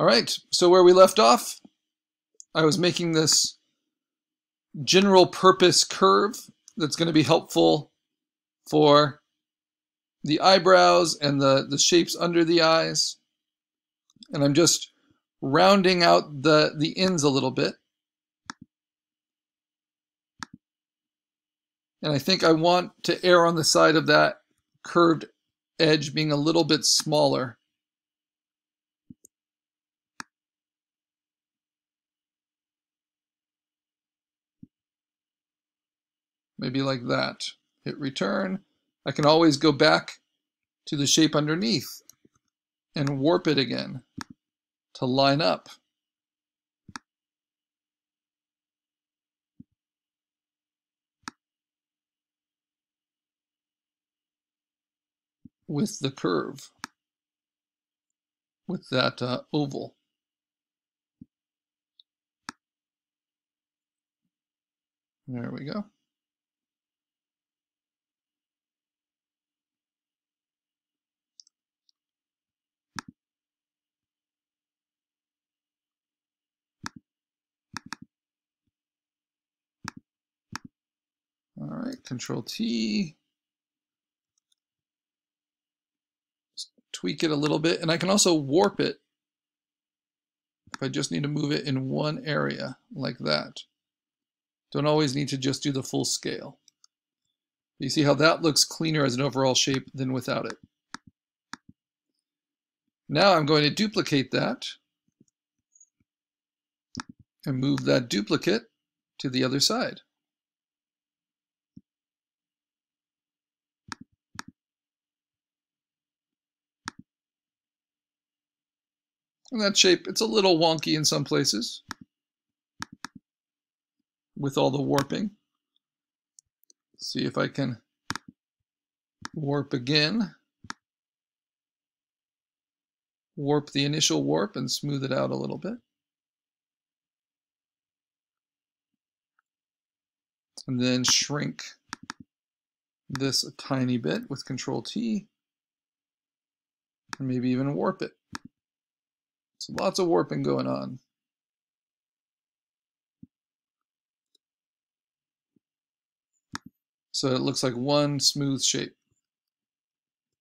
All right, so where we left off, I was making this general purpose curve that's going to be helpful for the eyebrows and the, the shapes under the eyes. And I'm just rounding out the, the ends a little bit. And I think I want to err on the side of that curved edge being a little bit smaller. Maybe like that. Hit return. I can always go back to the shape underneath and warp it again to line up. with the curve, with that uh, oval. There we go. All right, Control T. Just tweak it a little bit, and I can also warp it if I just need to move it in one area like that. Don't always need to just do the full scale. You see how that looks cleaner as an overall shape than without it. Now I'm going to duplicate that and move that duplicate to the other side. And that shape, it's a little wonky in some places with all the warping. See if I can warp again. Warp the initial warp and smooth it out a little bit. And then shrink this a tiny bit with Control T. And maybe even warp it. So lots of warping going on. So it looks like one smooth shape,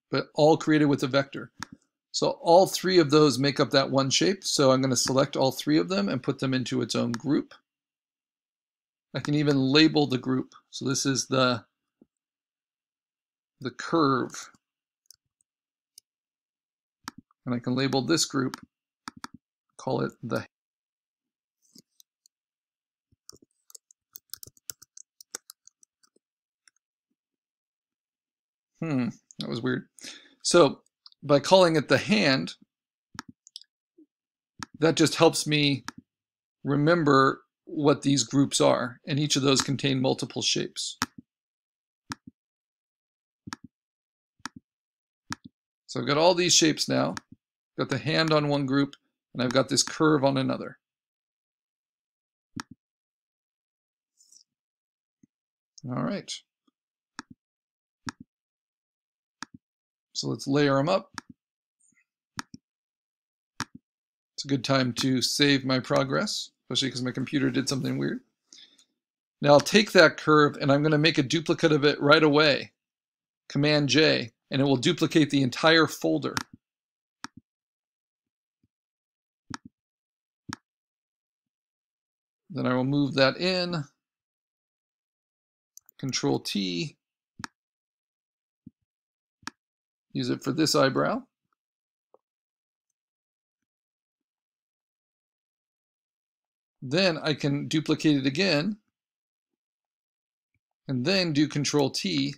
but all created with a vector. So all three of those make up that one shape. So I'm going to select all three of them and put them into its own group. I can even label the group. So this is the, the curve. And I can label this group call it the Hmm, that was weird. So by calling it the hand, that just helps me remember what these groups are, and each of those contain multiple shapes. So I've got all these shapes now. Got the hand on one group, and I've got this curve on another. All right. So let's layer them up. It's a good time to save my progress, especially because my computer did something weird. Now I'll take that curve and I'm going to make a duplicate of it right away. Command J, and it will duplicate the entire folder. Then I will move that in, Control T, use it for this eyebrow. Then I can duplicate it again, and then do Control T,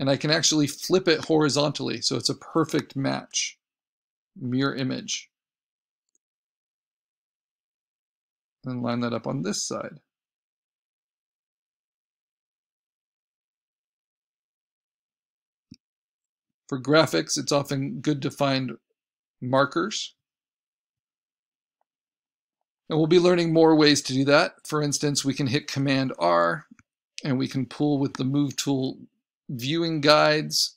and I can actually flip it horizontally, so it's a perfect match, mirror image. And line that up on this side. For graphics, it's often good to find markers. And we'll be learning more ways to do that. For instance, we can hit Command R and we can pull with the Move tool viewing guides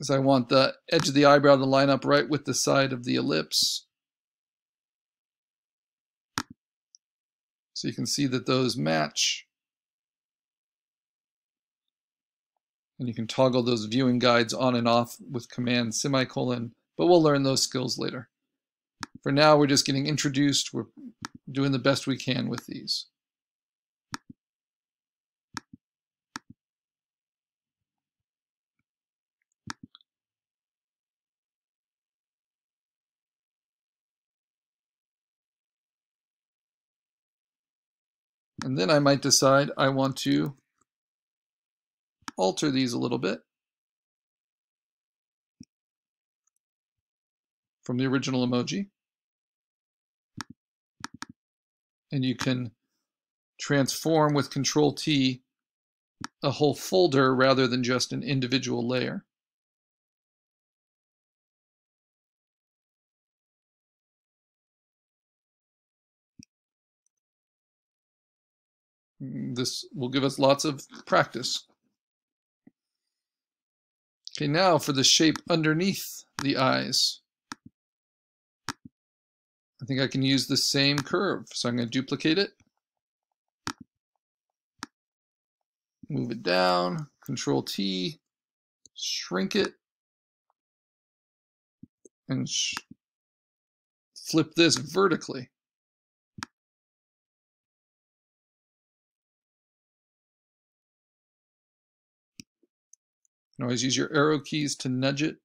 is I want the edge of the eyebrow to line up right with the side of the ellipse. So you can see that those match. And you can toggle those viewing guides on and off with command semicolon, but we'll learn those skills later. For now, we're just getting introduced. We're doing the best we can with these. And then I might decide I want to alter these a little bit from the original emoji. And you can transform with Control T a whole folder rather than just an individual layer. This will give us lots of practice. Okay, now for the shape underneath the eyes. I think I can use the same curve. So I'm going to duplicate it. Move it down, Control T, shrink it, and sh flip this vertically. Can always use your arrow keys to nudge it.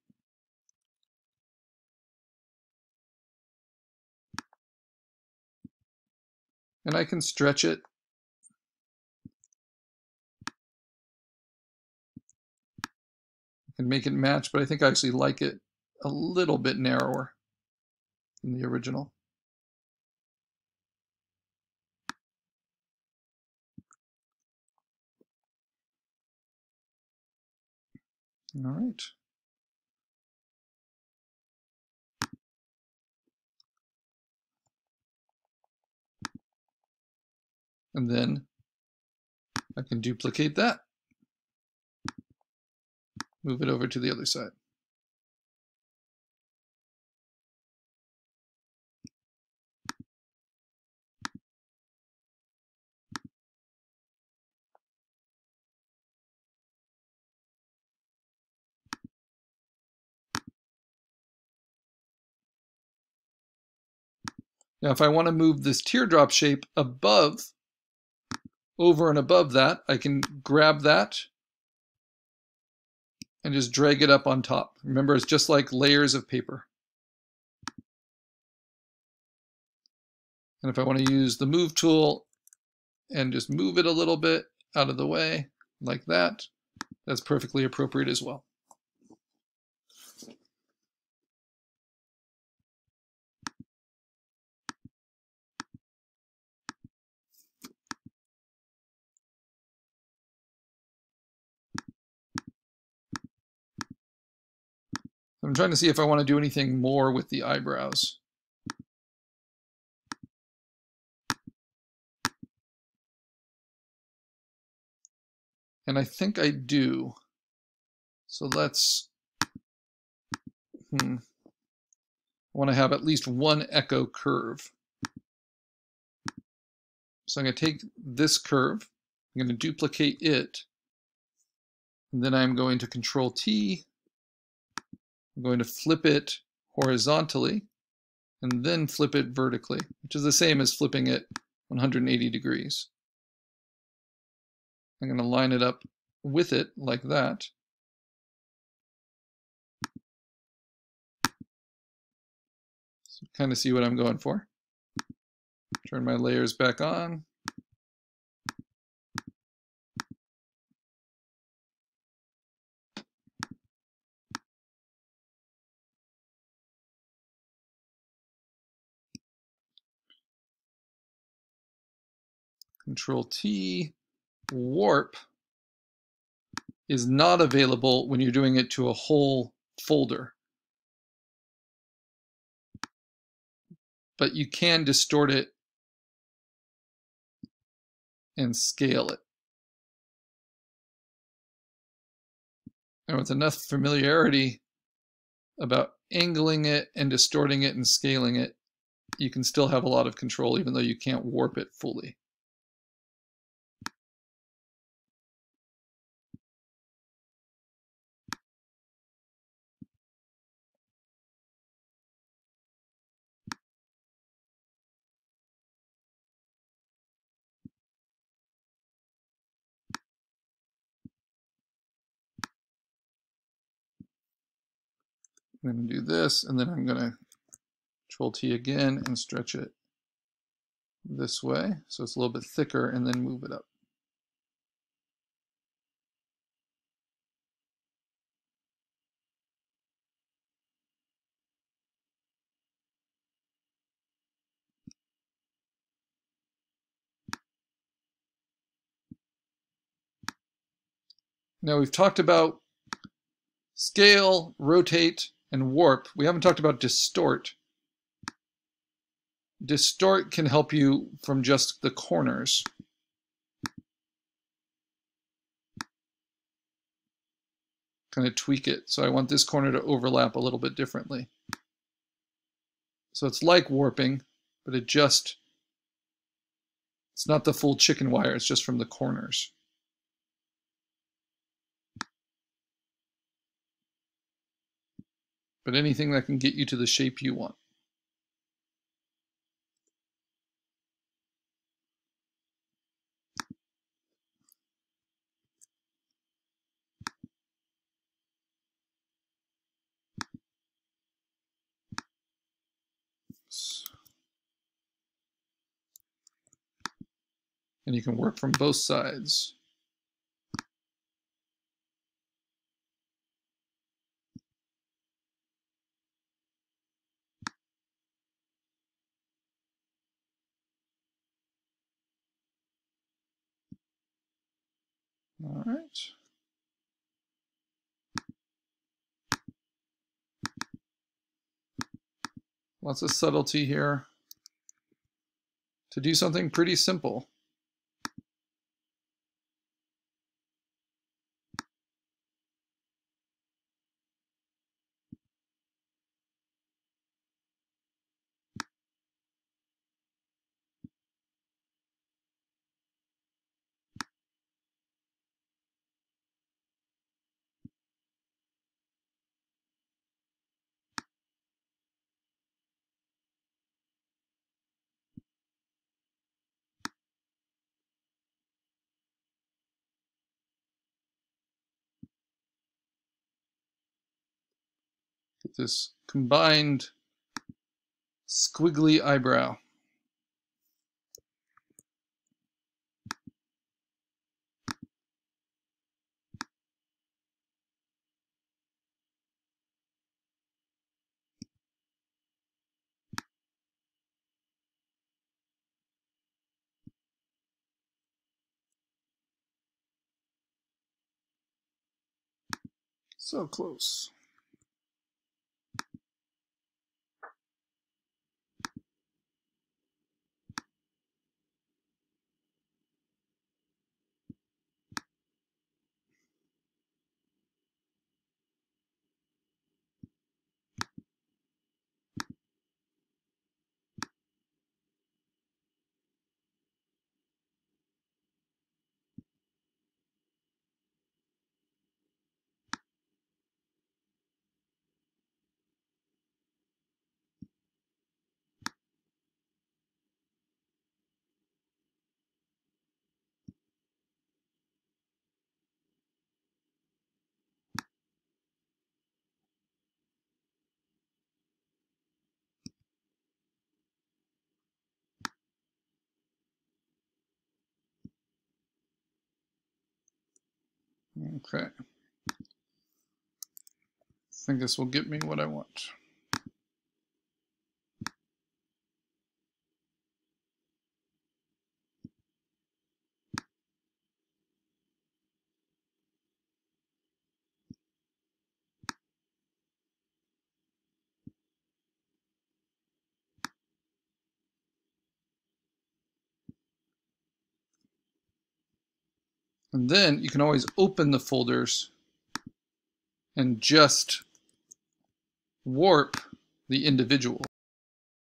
And I can stretch it. I can make it match, but I think I actually like it a little bit narrower than the original. All right. And then I can duplicate that, move it over to the other side. Now, if I want to move this teardrop shape above, over and above that, I can grab that and just drag it up on top. Remember, it's just like layers of paper. And if I want to use the move tool and just move it a little bit out of the way like that, that's perfectly appropriate as well. I'm trying to see if I want to do anything more with the eyebrows. And I think I do. So let's, hmm, I want to have at least one echo curve. So I'm going to take this curve, I'm going to duplicate it, and then I'm going to Control T, I'm going to flip it horizontally and then flip it vertically, which is the same as flipping it 180 degrees. I'm going to line it up with it like that. So kind of see what I'm going for. Turn my layers back on. Control T, warp is not available when you're doing it to a whole folder. But you can distort it and scale it. And with enough familiarity about angling it and distorting it and scaling it, you can still have a lot of control even though you can't warp it fully. I'm going to do this, and then I'm going to Control T again and stretch it this way so it's a little bit thicker and then move it up. Now we've talked about scale, rotate, and warp. We haven't talked about distort. Distort can help you from just the corners. Kind of tweak it. So I want this corner to overlap a little bit differently. So it's like warping, but it just, it's not the full chicken wire, it's just from the corners. But anything that can get you to the shape you want. And you can work from both sides. All right. Lots of subtlety here to do something pretty simple. This combined squiggly eyebrow. So close. Okay. I think this will get me what I want. And then you can always open the folders and just warp the individual.